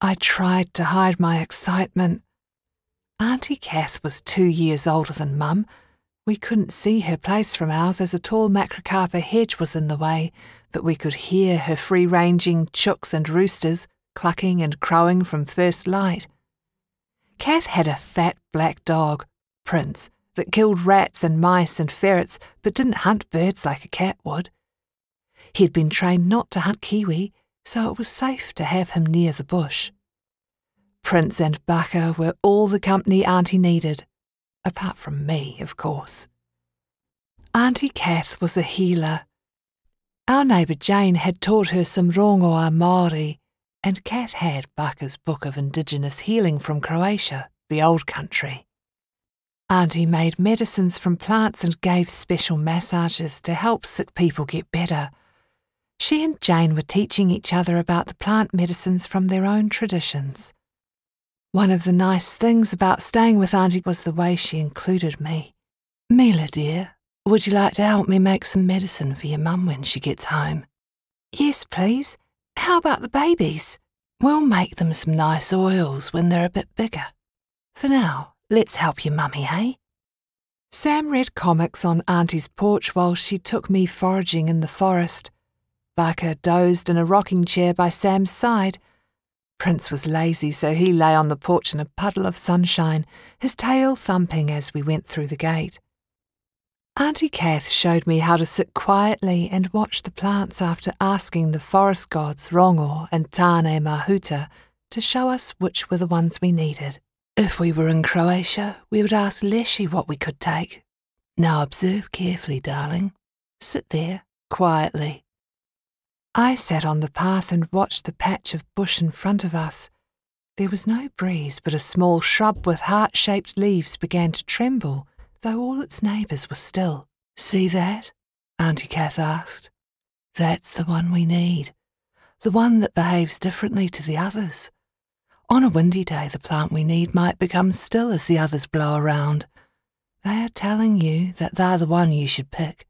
I tried to hide my excitement. Auntie Kath was two years older than Mum. We couldn't see her place from ours as a tall macrocarpa hedge was in the way, but we could hear her free ranging chooks and roosters clucking and crowing from first light. Kath had a fat black dog, Prince, that killed rats and mice and ferrets but didn't hunt birds like a cat would. He'd been trained not to hunt kiwi, so it was safe to have him near the bush. Prince and Baka were all the company Auntie needed, apart from me, of course. Auntie Kath was a healer. Our neighbour Jane had taught her some rongoa Māori, and Kath had Baka's book of Indigenous healing from Croatia, the old country. Auntie made medicines from plants and gave special massages to help sick people get better. She and Jane were teaching each other about the plant medicines from their own traditions. One of the nice things about staying with Auntie was the way she included me. Mila, dear, would you like to help me make some medicine for your mum when she gets home? Yes, please. How about the babies? We'll make them some nice oils when they're a bit bigger. For now, let's help your mummy, eh? Sam read comics on Auntie's porch while she took me foraging in the forest. Baka dozed in a rocking chair by Sam's side, Prince was lazy, so he lay on the porch in a puddle of sunshine, his tail thumping as we went through the gate. Auntie Kath showed me how to sit quietly and watch the plants after asking the forest gods Rongo and Tane Mahuta to show us which were the ones we needed. If we were in Croatia, we would ask Leshy what we could take. Now observe carefully, darling. Sit there, quietly. I sat on the path and watched the patch of bush in front of us. There was no breeze, but a small shrub with heart shaped leaves began to tremble, though all its neighbours were still. See that? Auntie Kath asked. That's the one we need. The one that behaves differently to the others. On a windy day, the plant we need might become still as the others blow around. They are telling you that they're the one you should pick.